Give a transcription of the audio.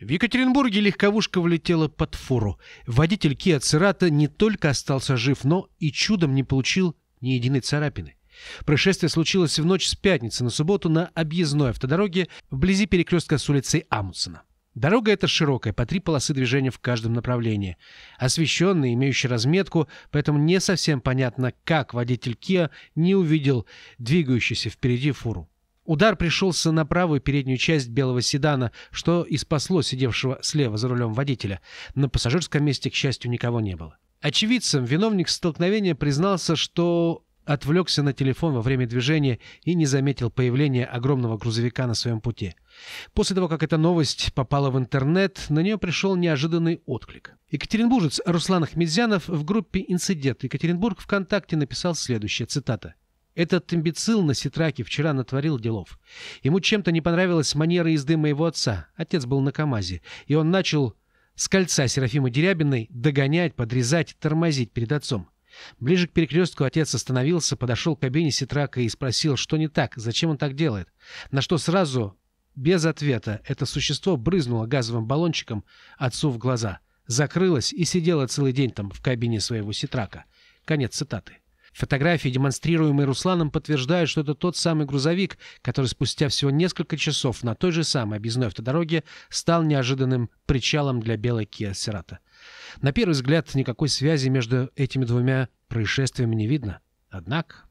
В Екатеринбурге легковушка влетела под фуру. Водитель Киа Церата не только остался жив, но и чудом не получил ни единой царапины. Происшествие случилось в ночь с пятницы на субботу на объездной автодороге вблизи перекрестка с улицей Амундсена. Дорога эта широкая, по три полосы движения в каждом направлении. Освещенная, имеющая разметку, поэтому не совсем понятно, как водитель Киа не увидел двигающийся впереди фуру. Удар пришелся на правую переднюю часть белого седана, что и спасло сидевшего слева за рулем водителя. На пассажирском месте, к счастью, никого не было. Очевидцем виновник столкновения признался, что отвлекся на телефон во время движения и не заметил появления огромного грузовика на своем пути. После того, как эта новость попала в интернет, на нее пришел неожиданный отклик. Екатеринбуржец Руслан Ахмедзянов в группе «Инцидент Екатеринбург» ВКонтакте написал следующее, цитата. Этот имбецил на Ситраке вчера натворил делов. Ему чем-то не понравилась манера езды моего отца. Отец был на КамАЗе. И он начал с кольца Серафимы Дерябиной догонять, подрезать, тормозить перед отцом. Ближе к перекрестку отец остановился, подошел к кабине Ситрака и спросил, что не так, зачем он так делает. На что сразу, без ответа, это существо брызнуло газовым баллончиком отцу в глаза, закрылось и сидело целый день там в кабине своего Ситрака. Конец цитаты. Фотографии, демонстрируемые Русланом, подтверждают, что это тот самый грузовик, который спустя всего несколько часов на той же самой объездной автодороге стал неожиданным причалом для белой Kia Cerato. На первый взгляд, никакой связи между этими двумя происшествиями не видно. Однако...